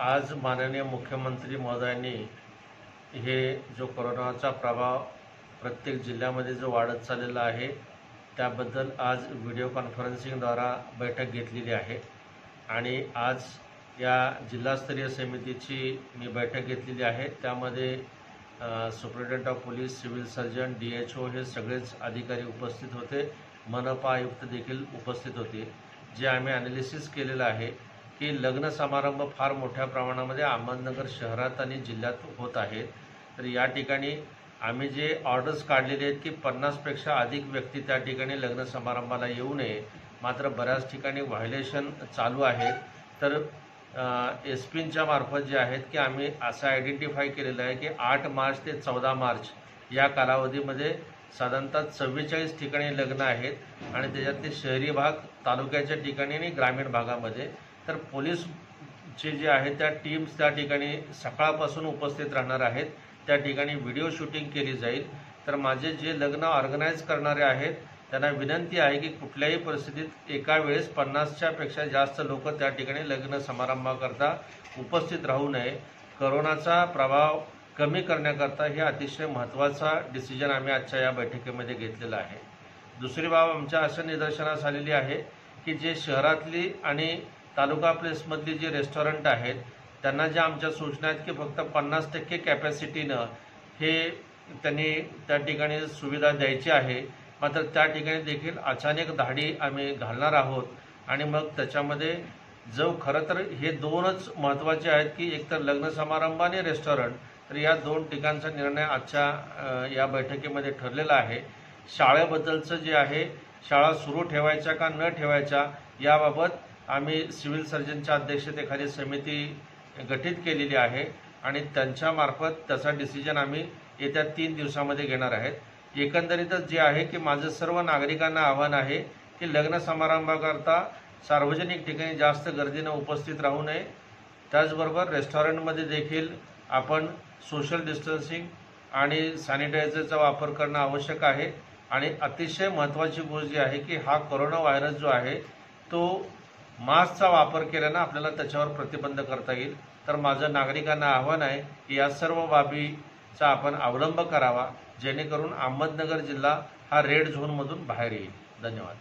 आज माननीय मुख्यमंत्री महोदयांनी हे जो कोरोनाचा प्रभाव प्रत्येक जिल्ह्यामध्ये जो वाढत चाललेला आहे त्याबद्दल आज व्हिडिओ कॉन्फरन्सिंगद्वारा बैठक घेतलेली आहे. आणि आज या जिल्हास्तरीय समितीची मी बैठक घेतलेली आहे. त्यामध्ये superintendent of police civil surgeon D H O हे सगळेच अधिकारी उपस्थित होते. मनपा आयुक्त देखील उपस्थित होते. जे आम्ही ॲनालिसिस केलेलं आहे की लग्न समारंभ फार मोठ्या प्रमाणामध्ये अहमदनगर शहरात आणि जिल्ह्यात होत आहेत. तर या ठिकाणी आम्ही जे ऑर्डर्स काढलेले आहेत की पन्नासपेक्षा अधिक व्यक्ती त्या ठिकाणी लग्न समारंभाला येऊ नये. मात्र बऱ्याच ठिकाणी व्हायलेशन चालू आहेत तर एस पींच्या मार्फत जे आहेत की आम्ही असं आयडेंटिफाय केलेलं आहे की आठ मार्च ते चौदा मार्च या कालावधीमध्ये साधारणतः चव्वेचाळीस ठिकाणी लग्न आहेत. आणि त्याच्यातले शहरी भाग तालुक्याच्या ठिकाणी आणि ग्रामीण भागामध्ये. तर पोलीसचे जे आहेत त्या टीम्स त्या ठिकाणी सकाळपासून उपस्थित राहणार आहेत. त्या ठिकाणी व्हिडिओ शूटिंग केली जाईल. तर माझे जे लग्न ऑर्गनाईज करणारे आहेत त्यांना विनंती आहे की कुठल्याही परिस्थितीत एका वेळेस पन्नासच्या पेक्षा जास्त लोक त्या ठिकाणी लग्न समारंभाकरता उपस्थित राहू नये. करोनाचा प्रभाव कमी करण्याकरता हे अतिशय महत्त्वाचा डिसिजन आम्ही आजच्या या बैठकीमध्ये घेतलेला आहे. दुसरी बाब आमच्या असं निदर्शनास आलेली आहे की जे शहरातली आणि तालुका प्लेसमधली जे रेस्टॉरंट आहेत त्यांना ज्या आमच्या सूचना आहेत की फक्त पन्नास टक्के कॅपॅसिटीनं हे त्यांनी त्या ठिकाणी सुविधा द्यायची आहे मात्र त्या ठिकाणी देखील अचानक धाडी आम्ही घालणार आहोत. आणि मग त्याच्यामध्ये जो खरं तर हे दोनच महत्त्वाचे आहेत की एकतर लग्न समारंभ आणि रेस्टॉरंट तर या दोन ठिकाणचा निर्णय आजच्या या बैठकीमध्ये ठरलेला आहे. शाळेबद्दलचं जे आहे शाळा सुरू ठेवायच्या का न ठेवायच्या याबाबत आम्ही सिव्हिल सर्जनच्या अध्यक्षतेखाली समिती गठीत केलेली आहे आणि त्यांच्यामार्फत त्याचा डिसिजन आम्ही येत्या तीन दिवसामध्ये घेणार आहेत. एकंदरीतच जे आहे की माझं सर्व नागरिकांना आव्हान आहे की लग्न समारंभाकरता सार्वजनिक ठिकाणी जास्त गर्दीनं उपस्थित राहू नये. त्याचबरोबर रेस्टॉरंटमध्ये देखील आपण सोशल डिस्टन्सिंग आणि सॅनिटायझरचा वापर करणं आवश्यक आहे. आणि अतिशय महत्त्वाची गोष्ट जी आहे की हा कोरोना व्हायरस जो आहे तो मास्कचा वापर केल्यानं आपल्याला त्याच्यावर प्रतिबंध करता येईल. तर माझं नागरिकांना आव्हान आहे की या सर्व बाबीचा आपण अवलंब करावा जेणेकरून अहमदनगर जिल्हा हा रेड झोनमधून बाहेर येईल. धन्यवाद.